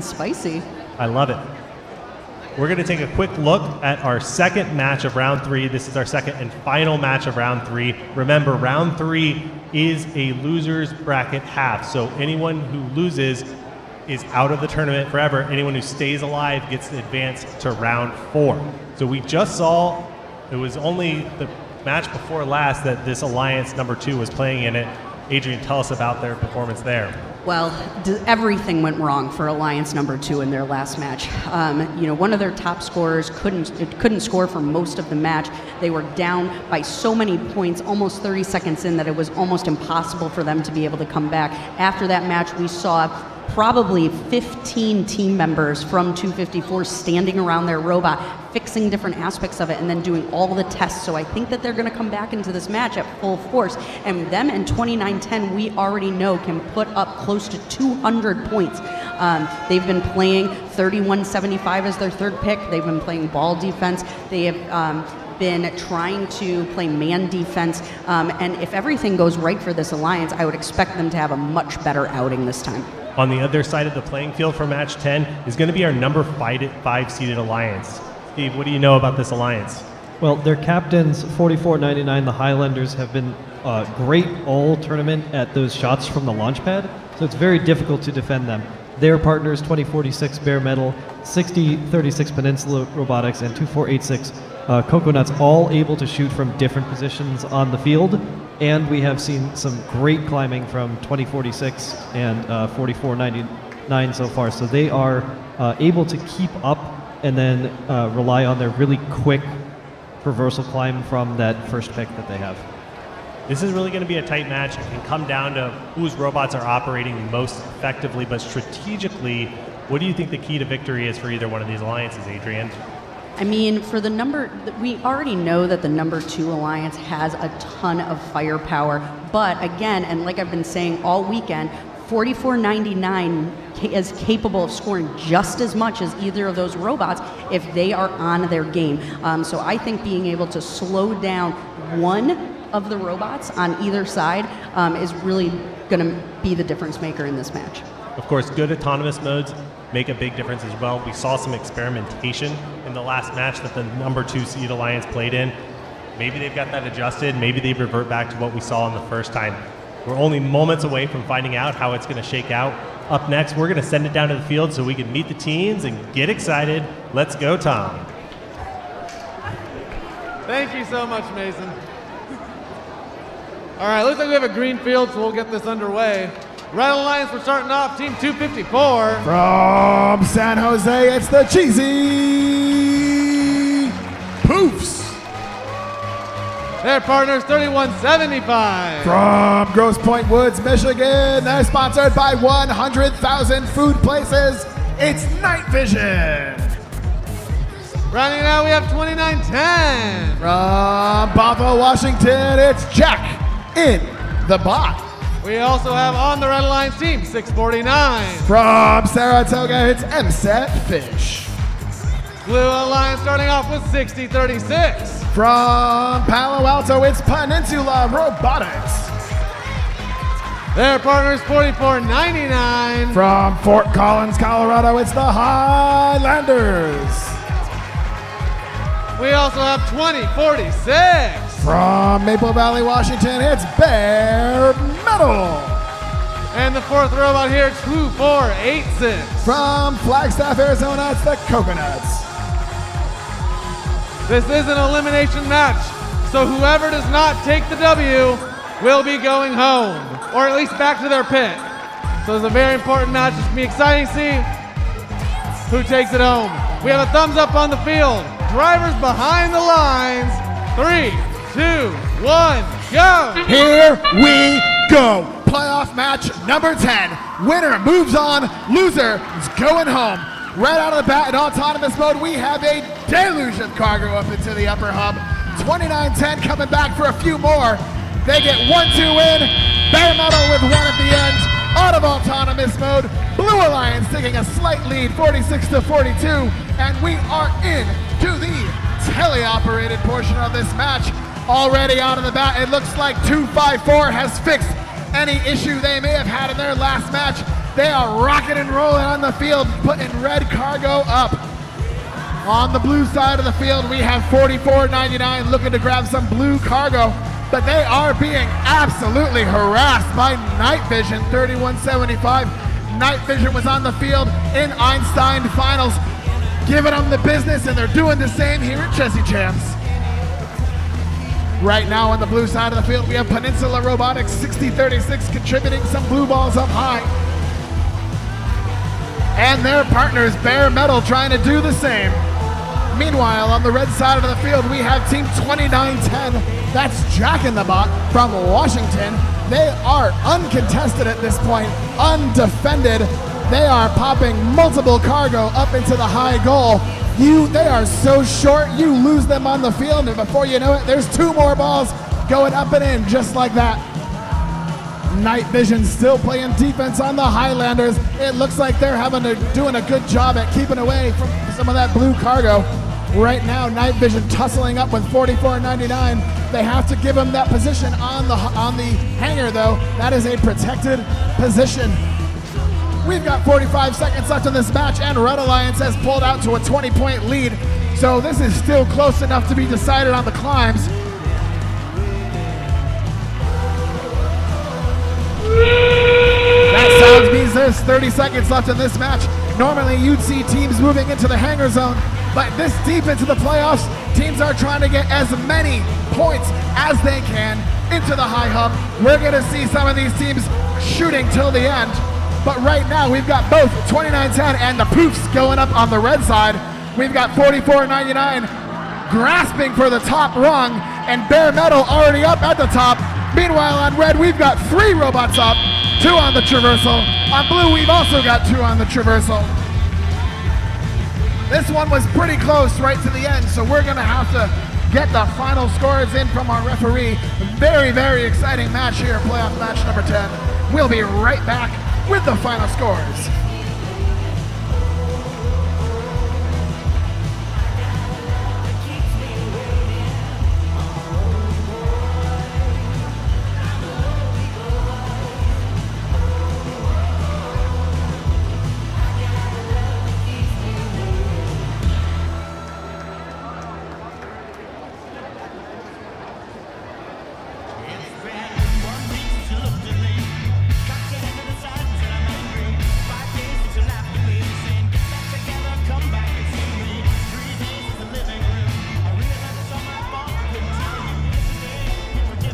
Spicy. I love it. We're going to take a quick look at our second match of round three. This is our second and final match of round three. Remember, round three is a loser's bracket half. So anyone who loses is out of the tournament forever. Anyone who stays alive gets to advance to round four. So we just saw it was only the match before last that this alliance number two was playing in it. Adrian, tell us about their performance there. Well, everything went wrong for Alliance number two in their last match. Um, you know, one of their top scorers couldn't couldn't score for most of the match. They were down by so many points, almost 30 seconds in, that it was almost impossible for them to be able to come back. After that match, we saw probably 15 team members from 254 standing around their robot, fixing different aspects of it, and then doing all the tests. So I think that they're going to come back into this match at full force. And them in 2910, we already know can put up close to 200 points. Um, they've been playing 3175 as their third pick. They've been playing ball defense. They have. Um, been trying to play man defense, um, and if everything goes right for this alliance, I would expect them to have a much better outing this time. On the other side of the playing field for match 10 is going to be our number five, five seeded alliance. Steve, what do you know about this alliance? Well, their captains, 44.99, the Highlanders, have been uh, great all tournament at those shots from the launch pad, so it's very difficult to defend them. Their partners, 2046 Bare Metal, 6036 Peninsula Robotics, and 2486 uh, Coconuts, all able to shoot from different positions on the field. And we have seen some great climbing from 2046 and uh, 4499 so far. So they are uh, able to keep up and then uh, rely on their really quick reversal climb from that first pick that they have. This is really going to be a tight match. It can come down to whose robots are operating most effectively, but strategically, what do you think the key to victory is for either one of these alliances, Adrian? I mean, for the number, we already know that the number two alliance has a ton of firepower. But again, and like I've been saying all weekend, 4499 is capable of scoring just as much as either of those robots if they are on their game. Um, so I think being able to slow down one of the robots on either side um, is really going to be the difference maker in this match. Of course, good autonomous modes make a big difference as well. We saw some experimentation in the last match that the number two seed alliance played in. Maybe they've got that adjusted. Maybe they revert back to what we saw in the first time. We're only moments away from finding out how it's going to shake out. Up next, we're going to send it down to the field so we can meet the teams and get excited. Let's go, Tom. Thank you so much, Mason. All right, looks like we have a green field, so we'll get this underway. Red Alliance, we're starting off Team 254. From San Jose, it's the Cheesy Their partners 3175. From Grosse Pointe Woods, Michigan, they're sponsored by 100,000 food places. It's Night Vision. Rounding it out, we have 2910. From Bothell, Washington, it's Jack in the Bot. We also have on the Red Alliance team 649. From Saratoga, it's MSET Fish. Blue Alliance starting off with 6036. From Palo Alto, it's Peninsula Robotics. Their partners 4499. From Fort Collins, Colorado, it's the Highlanders. We also have 2046. From Maple Valley, Washington, it's Bare Metal. And the fourth robot here, 2486. From Flagstaff, Arizona, it's the Coconuts. This is an elimination match, so whoever does not take the W will be going home, or at least back to their pit. So it's a very important match. It's gonna be exciting to see who takes it home. We have a thumbs up on the field. Drivers behind the lines. Three, two, one, go! Here we go. Playoff match number 10. Winner moves on, loser is going home. Right out of the bat in autonomous mode, we have a deluge of cargo up into the upper hub. 2910 coming back for a few more. They get 1 2 in. Bare metal with one at the end. Out of autonomous mode. Blue Alliance taking a slight lead, 46 to 42. And we are in to the teleoperated portion of this match. Already out of the bat, it looks like 254 has fixed any issue they may have had in their last match. They are rocking and rolling on the field, putting red cargo up. On the blue side of the field, we have 44.99 looking to grab some blue cargo, but they are being absolutely harassed by Night Vision 3175. Night Vision was on the field in Einstein Finals, giving them the business, and they're doing the same here at Chezy Champs. Right now on the blue side of the field, we have Peninsula Robotics 6036 contributing some blue balls up high. And their partners, Bare Metal, trying to do the same. Meanwhile, on the red side of the field, we have Team 2910. That's Jack in the Bot from Washington. They are uncontested at this point, undefended. They are popping multiple cargo up into the high goal. You, they are so short, you lose them on the field, and before you know it, there's two more balls going up and in just like that. Night Vision still playing defense on the Highlanders. It looks like they're having a, doing a good job at keeping away from some of that blue cargo. Right now, Night Vision tussling up with 44.99. They have to give him that position on the on the hanger, though. That is a protected position. We've got 45 seconds left in this match, and Red Alliance has pulled out to a 20-point lead. So this is still close enough to be decided on the climbs. That sounds means there's 30 seconds left in this match. Normally you'd see teams moving into the hanger zone, but this deep into the playoffs, teams are trying to get as many points as they can into the high hub. We're going to see some of these teams shooting till the end. But right now we've got both 2910 and the Poofs going up on the red side. We've got 44.99 grasping for the top rung, and Bare Metal already up at the top. Meanwhile, on red, we've got three robots up, two on the traversal. On blue, we've also got two on the traversal. This one was pretty close right to the end, so we're going to have to get the final scores in from our referee. Very, very exciting match here, playoff match number 10. We'll be right back with the final scores.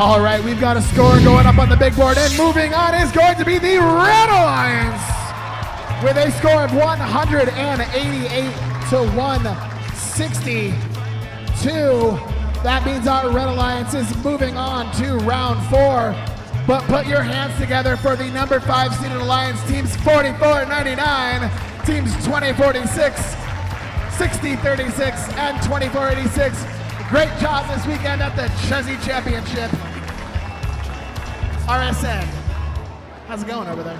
All right, we've got a score going up on the big board, and moving on is going to be the Red Alliance with a score of 188 to 162. That means our Red Alliance is moving on to round four. But put your hands together for the number five seeded alliance teams 44.99, teams 2046, 6036, and 2486. Great job this weekend at the Chezy Championship. RSN, how's it going over there?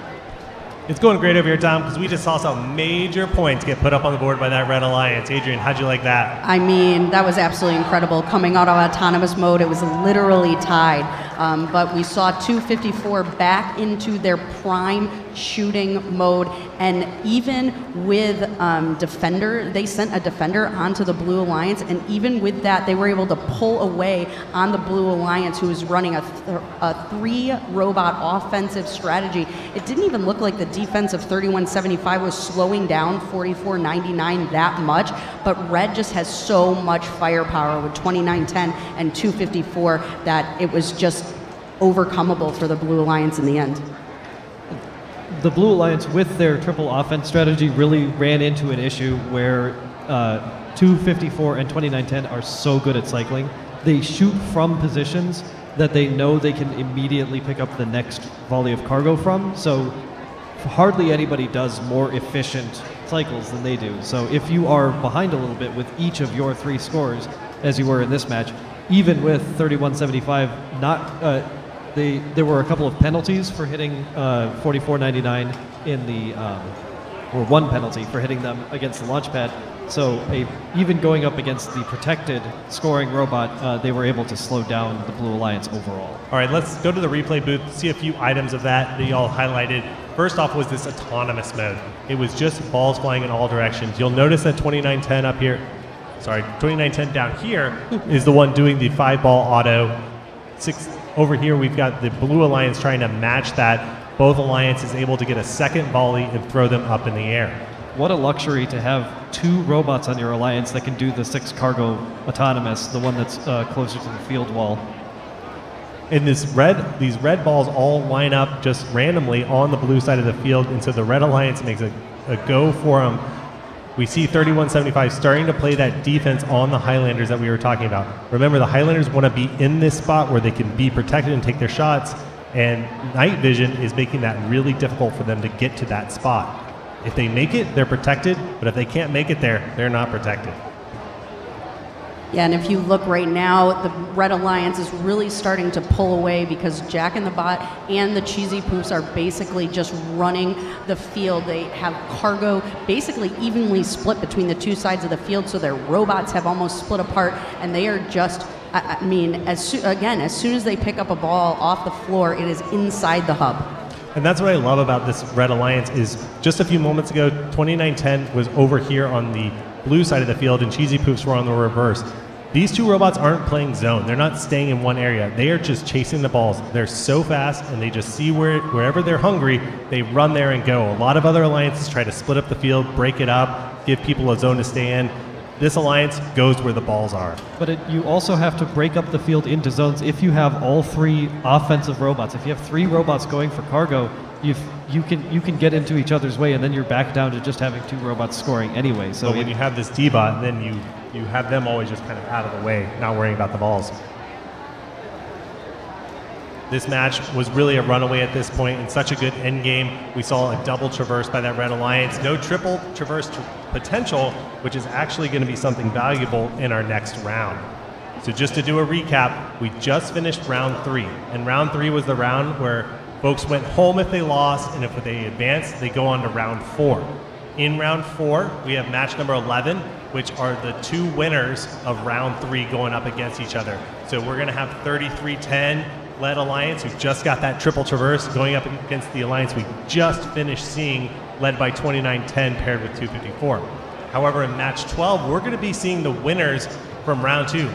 It's going great over here, Tom, because we just saw some major points get put up on the board by that Red Alliance. Adrian, how'd you like that? I mean, that was absolutely incredible. Coming out of autonomous mode, it was literally tied. Um, but we saw 254 back into their prime shooting mode. And even with um, Defender, they sent a Defender onto the Blue Alliance. And even with that, they were able to pull away on the Blue Alliance, who was running a, th- a three robot offensive strategy. It didn't even look like the defense of 3175 was slowing down 4499 that much. But Red just has so much firepower with 2910 and 254 that it was just overcomable for the Blue Alliance in the end. the Blue Alliance, with their triple offense strategy, really ran into an issue where uh, 254 and 2910 are so good at cycling. They shoot from positions that they know they can immediately pick up the next volley of cargo from. So hardly anybody does more efficient cycles than they do. So if you are behind a little bit with each of your three scores, as you were in this match, even with 3175, not uh, there were a couple of penalties for hitting uh, 44.99 in the um, or one penalty for hitting them against the launch pad. So a, even going up against the protected scoring robot, uh, they were able to slow down the Blue Alliance overall. All right, let's go to the replay booth, see a few items of that that y'all highlighted. First off was this autonomous mode. It was just balls flying in all directions. You'll notice that 2910 up here, sorry, 2910 down here is the one doing the five ball auto. Six over here, we've got the Blue Alliance trying to match that. Both alliances able to get a second volley and throw them up in the air. What a luxury to have two robots on your alliance that can do the six cargo autonomous, the one that's uh, closer to the field wall. And this red, these red balls all line up just randomly on the blue side of the field, and so the Red Alliance makes a, a go for them. We see 3175 starting to play that defense on the Highlanders that we were talking about. Remember, the Highlanders want to be in this spot where they can be protected and take their shots, and Night Vision is making that really difficult for them to get to that spot. If they make it, they're protected, but if they can't make it there, they're not protected. Yeah, and if you look right now, the Red Alliance is really starting to pull away because Jack and the Bot and the Cheesy Poofs are basically just running the field. They have cargo basically evenly split between the two sides of the field, so their robots have almost split apart, and they are just. I mean, as soo- again, as soon as they pick up a ball off the floor, it is inside the hub. And that's what I love about this Red Alliance is just a few moments ago, 2910 was over here on the blue side of the field and Cheesy Poofs were on the reverse. These two robots aren't playing zone. They're not staying in one area. They are just chasing the balls. They're so fast and they just see where wherever they're hungry, they run there and go. A lot of other alliances try to split up the field, break it up, give people a zone to stay in. This alliance goes where the balls are. But it, you also have to break up the field into zones if you have all three offensive robots. If you have three robots going for cargo, you you can you can get into each other's way, and then you're back down to just having two robots scoring anyway. So But when you have this D-bot, then you, you have them always just kind of out of the way, not worrying about the balls. This match was really a runaway at this point and such a good end game. We saw a double traverse by that Red Alliance. No triple traverse tr- potential, which is actually going to be something valuable in our next round. So just to do a recap, we just finished round three. And round three was the round where folks went home if they lost, and if they advanced, they go on to round four. In round four, we have match number 11, which are the two winners of round three going up against each other. So we're going to have 3310 led Alliance, who just got that triple traverse, going up against the Alliance we just finished seeing, led by 2910 paired with 254. However, in match 12, we're going to be seeing the winners from round two.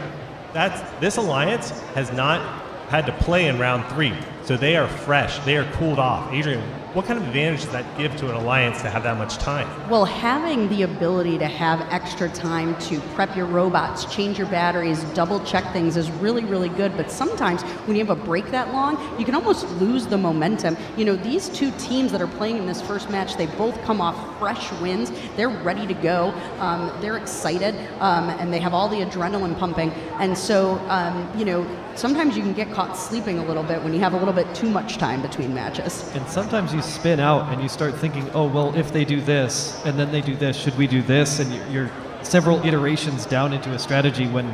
That's, this Alliance has not had to play in round three, so they are fresh, they are cooled off. Adrian, what kind of advantage does that give to an Alliance to have that much time? Well, having the ability to have extra time to prep your robots, change your batteries, double check things is really, really good. But sometimes when you have a break that long, you can almost lose the momentum. You know, these two teams that are playing in this first match, they both come off fresh wins. They're ready to go. Um, they're excited, um, and they have all the adrenaline pumping. And so, um, you know, sometimes you can get caught sleeping a little bit when you have a little bit too much time between matches. And sometimes you spin out and you start thinking, oh, well, if they do this and then they do this, should we do this? And you're, you're several iterations down into a strategy when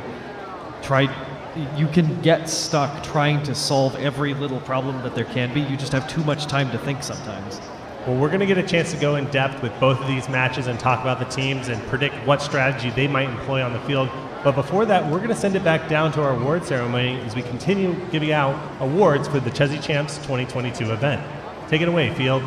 try, you can get stuck trying to solve every little problem that there can be. You just have too much time to think sometimes. Well, we're going to get a chance to go in depth with both of these matches and talk about the teams and predict what strategy they might employ on the field. But before that, we're going to send it back down to our award ceremony as we continue giving out awards for the Chezy Champs 2022 event. Take it away, Field.